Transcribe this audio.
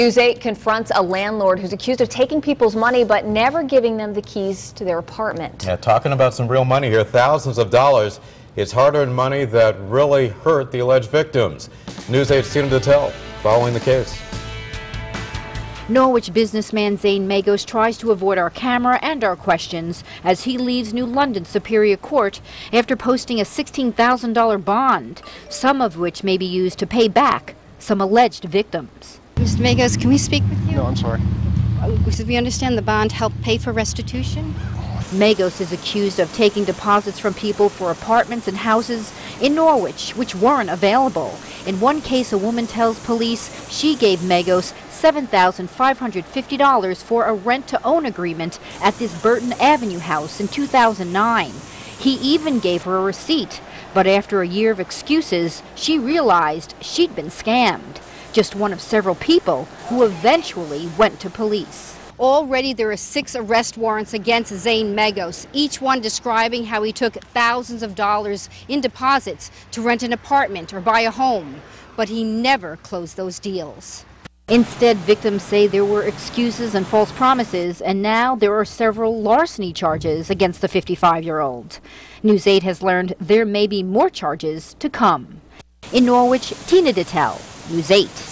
News 8 confronts a landlord who's accused of taking people's money but never giving them the keys to their apartment. Yeah, talking about some real money here, thousands of dollars. It's hard-earned money that really hurt the alleged victims. News 8's Tina Detelj following the case. Norwich businessman Zane Magos tries to avoid our camera and our questions as he leaves New London Superior Court after posting a $16,000 bond, some of which may be used to pay back some alleged victims. Mr. Magos, can we speak with you? No, I'm sorry. Uh, because we understand the bond helped pay for restitution. Magos is accused of taking deposits from people for apartments and houses in Norwich, which weren't available. In one case, a woman tells police she gave Magos $7,550 for a rent-to-own agreement at this Burton Avenue house in 2009. He even gave her a receipt, but after a year of excuses, she realized she'd been scammed just one of several people who eventually went to police. Already there are six arrest warrants against Zane Megos, each one describing how he took thousands of dollars in deposits to rent an apartment or buy a home, but he never closed those deals. Instead, victims say there were excuses and false promises, and now there are several larceny charges against the 55-year-old. News 8 has learned there may be more charges to come. In Norwich, Tina Detelj, News 8.